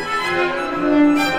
Música